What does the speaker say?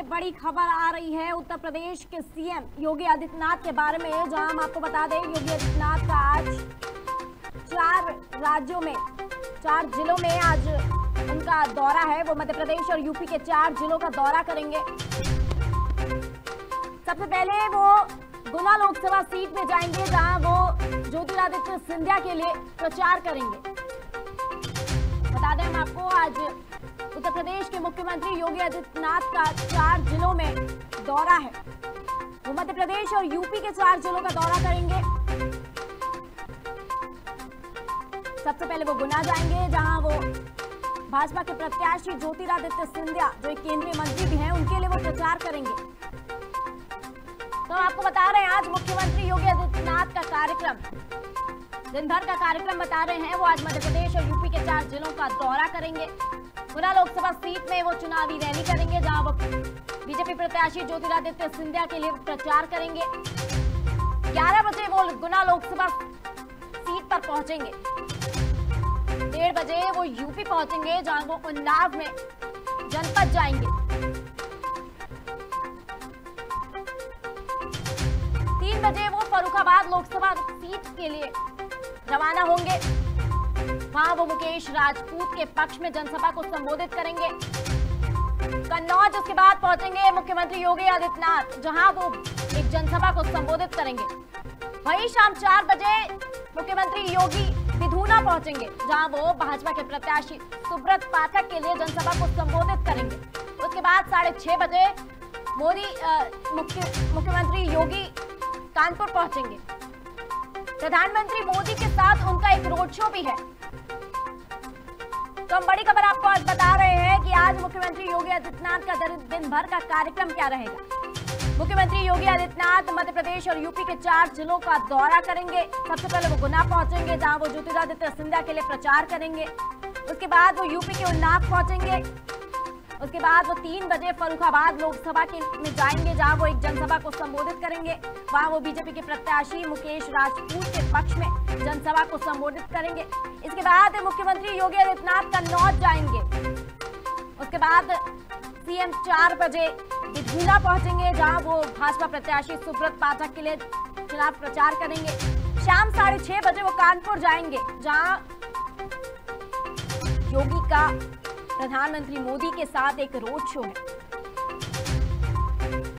ये बड़ी खबर आ रही है। उत्तर प्रदेश के सीएम योगी आदित्यनाथ के बारे में जहाँ हम आपको बता दें, योगी आदित्यनाथ का आज चार राज्यों में, चार जिलों में आज उनका दौरा है। वो मध्य प्रदेश और यूपी के चार जिलों का दौरा करेंगे। सबसे पहले वो गुना लोकसभा सीट में जाएँगे, जहाँ वो ज्योतिरादित्य सिंधिया के लिए प्रचार करेंगे। बता दें हम आपको, आज उत्तर प्रदेश के मुख्यमंत्री योगी आदित्यनाथ का चार जिलों में दौरा है। वो मध्य प्रदेश और यूपी के चार जिलों का दौरा करेंगे। सबसे पहले वो गुना जाएँगे, जहाँ वो भाजपा के प्रत्याशी ज्योतिरादित्य सिंधिया, जो एक केंद्रीय मंत्री भी हैं, उनके लिए वो प्रचार करेंगे। तो हम आपको बता रहे हैं, आज मुख्यमंत्री योगी आदित्यनाथ का कार्यक्रम दिन भर का कार्यक्रम बता रहे हैं, वो आज मध्य प्रदेश और यूपी के चार जिलों का दौरा करेंगे। गुना लोकसभा सीट में वो चुनावी रैली करेंगे, जहाँ वो बीजेपी प्रत्याशी ज्योतिरादित्य सिंधिया के लिए प्रचार करेंगे। 11 बजे वो गुना लोकसभा सीट पर पहुँचेंगे। डेढ़ बजे वो यूपी पहुँचेंगे, जहाँ वो उन्नाव में जनपद जाएँगे। तीन बजे वो फरुखाबाद लोकसभा सीट के लिए रवाना होंगे। वहाँ वो मुकेश राजपूत के पक्ष में जनसभा को संबोधित करेंगे। कन्नौज, उसके बाद पहुँचेंगे मुख्यमंत्री योगी आदित्यनाथ, जहाँ वो एक जनसभा को संबोधित करेंगे। वहीं शाम चार बजे मुख्यमंत्री योगी विधूना पहुँचेंगे, जहाँ वो भाजपा के प्रत्याशी सुब्रत पाठक के लिए जनसभा को संबोधित करेंगे। उसके बाद साढ़े छह बजे मोदी मुख्य, मुख्यमंत्री योगी कानपुर पहुँचेंगे। प्रधानमंत्री मोदी के साथ उनका एक रोड शो भी है। तो हम बड़ी खबर आपको आज बता रहे हैं कि आज मुख्यमंत्री योगी आदित्यनाथ का दिन भर का कार्यक्रम क्या रहेगा? मुख्यमंत्री योगी आदित्यनाथ मध्य प्रदेश और यूपी के चार जिलों का दौरा करेंगे। सबसे पहले वो गुना पहुँचेंगे, जहाँ वो ज्योतिरादित्य सिंधिया के लिए प्रचार करेंगे। उसके बाद वो यूपी के उन्नाव पहुँचेंगे। उसके बाद वो तीन बजे फरुखाबाद लोकसभा के में जाएँगे, जहाँ वो एक जनसभा को संबोधित करेंगे। वहाँ वो बीजेपी के प्रत्याशी मुकेश राजपूत के पक्ष में जनसभा को संबोधित करेंगे। इसके बाद मुख्यमंत्री योगी आदित्यनाथ कन्नौज जाएँगे। उसके बाद सीएम चार बजे बिधूला पहुँचेंगे, जहाँ वो भाजपा प्रत्याशी सुब्रत पाठक के लिए चुनाव प्रचार करेंगे। शाम साढ़े छह बजे वो कानपुर जाएँगे, जहाँ योगी का प्रधानमंत्री मोदी के साथ एक रोड शो है।